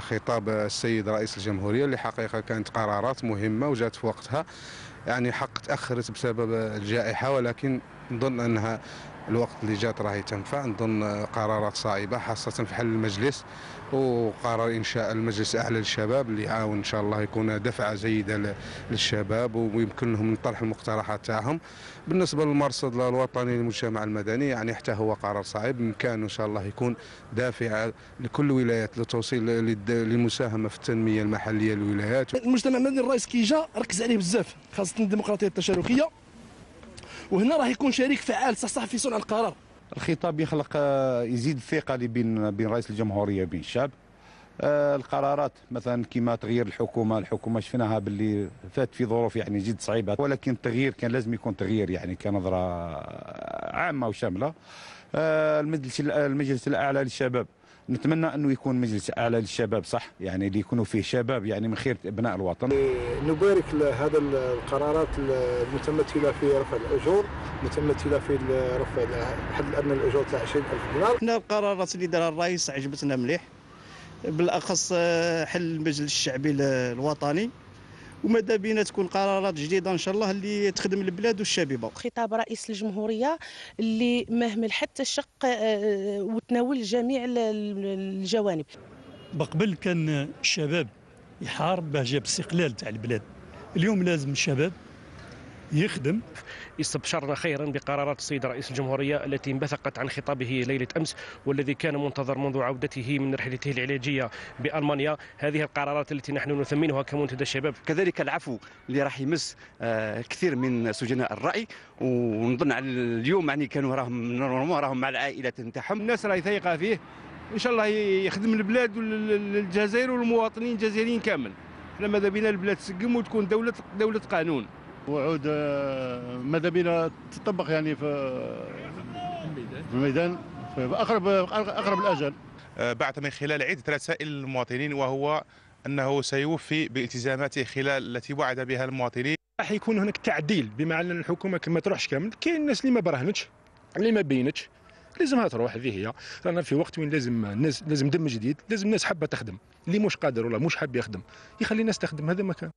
خطاب السيد رئيس الجمهورية اللي حقيقة كانت قرارات مهمة وجات في وقتها يعني حق تأخرت بسبب الجائحة ولكن نظن أنها الوقت اللي جات راهي تنفع نظن قرارات صائبة خاصة في حل المجلس وقرار إنشاء المجلس الأعلى للشباب اللي يعاون إن شاء الله يكون دفعة جيدة للشباب ويمكن لهم طرح المقترحات تاعهم. بالنسبة للمرصد الوطني للمجتمع المدني يعني حتى هو قرار صعب بإمكانه إن شاء الله يكون دافع لكل الولايات للتوصيل للمساهمة في التنمية المحلية للولايات. المجتمع المدني الرئيس كي جا ركز عليه بزاف خاصة الديمقراطية التشاركية. وهنا راه يكون شريك فعال صح في صنع القرار. الخطاب يخلق آه، يزيد الثقة اللي بين بين رئيس الجمهورية وبين الشعب آه، القرارات مثلا كما تغيير الحكومة الحكومة شفناها باللي فات في ظروف يعني جد صعيبة ولكن التغيير كان لازم يكون تغيير يعني كنظرة عامة وشاملة. آه، المجلس المجلس الأعلى للشباب. نتمنى أنه يكون مجلس أعلى للشباب صح؟ يعني اللي يكونوا فيه شباب يعني من خير أبناء الوطن. نبارك لهذا القرارات المتمثله في رفع الأجور متمثله في رفع الحد الأدنى للاجور تاع 20000 دينار. إحنا القرارات اللي دارها الرئيس عجبتنا مليح. بالأخص حل المجلس الشعبي الوطني. وماذا بينا تكون قرارات جديدة إن شاء الله اللي تخدم البلاد والشبيبه خطاب رئيس الجمهورية اللي مهمل حتى شق آه، وتناول جميع الجوانب. بقبل كان الشباب يحارب باه جاب استقلال تاع البلاد. اليوم لازم الشباب يخدم. استبشرنا خيرا بقرارات السيد رئيس الجمهورية التي انبثقت عن خطابه ليلة أمس والذي كان منتظر منذ عودته من رحلته العلاجية بألمانيا. هذه القرارات التي نحن نثمنها كمنتدى الشباب. كذلك العفو اللي راح يمس آه، كثير من سجناء الرأي. ونظن على اليوم يعني كانوا راهم راهم مع العائلات نتاعهم الناس راهي ثايقة فيه. إن شاء الله يخدم البلاد والجزائر والمواطنين الجزائريين كامل. إحنا ماذا بينا البلاد تسقم وتكون دولة دولة قانون. وعود آه، ماذا بينا تطبق يعني في في الميدان؟ في أقرب أقرب الأجل. آه، بعث من خلال عدة رسائل للمواطنين وهو أنه سيوفي بالتزاماته خلال التي وعد بها المواطنين. راح يكون هناك تعديل بمعنى أن الحكومة ما تروحش كامل كاين الناس اللي ما براهنتش اللي ما بينتش لازمها تروح هذه هي. رانا في وقت وين لازم الناس لازم دم جديد لازم الناس حابة تخدم اللي مش قادر ولا مش حاب يخدم يخلي الناس تخدم هذا مكان.